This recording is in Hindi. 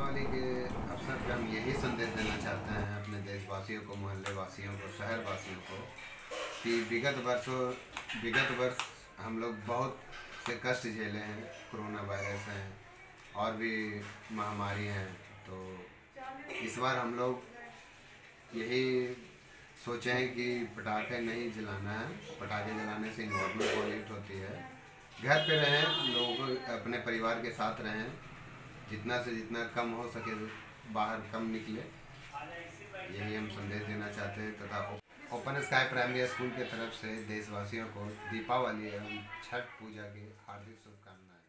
दीपावली के अवसर पर हम यही संदेश देना चाहते हैं अपने देशवासियों को मोहल्ले वासियों को शहर वासियों को कि विगत वर्षों, विगत वर्ष हम लोग बहुत से कष्ट झेले हैं, कोरोना वायरस हैं और भी महामारी हैं। तो इस बार हम लोग यही सोचे हैं कि पटाखे नहीं जलाना है, पटाखे जलाने से इन्वायरमेंट पॉल्यूट होती है। घर पे रहें, लोग अपने परिवार के साथ रहें जितना से जितना कम हो सके बाहर कम निकले, यही हम संदेश देना चाहते हैं तथा ओपन स्काई प्राइमरी स्कूल के तरफ़ से देशवासियों को दीपावली एवं छठ पूजा की हार्दिक शुभकामनाएँ।